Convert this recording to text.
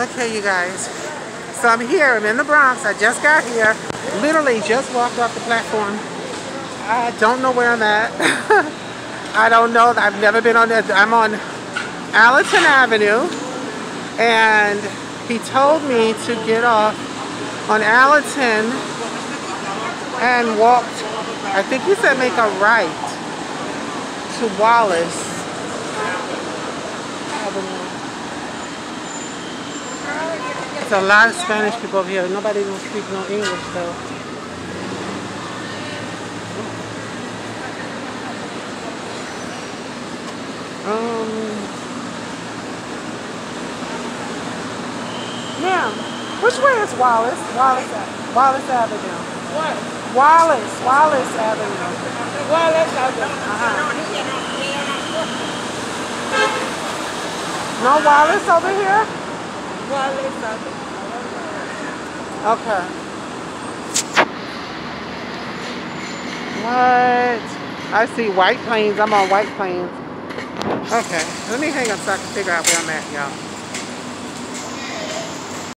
Okay, you guys. So I'm here. I'm in the Bronx. I just got here. Literally just walked off the platform. I don't know where I'm at. I don't know. I've never been on that. I'm on Allerton Avenue. And he told me to get off on Allerton and walked, I think he said make a right to Wallace There's a lot of Spanish people over here. Nobody don't speak no English though. Um, ma'am, which way is Wallace? Wallace, Wallace Avenue. What? Wallace, Wallace Avenue. Wallace Avenue. Uh-huh. No Wallace over here? Okay. What? I see White Plains. I'm on White Plains. Okay. Let me hang up so I can figure out where I'm at, y'all.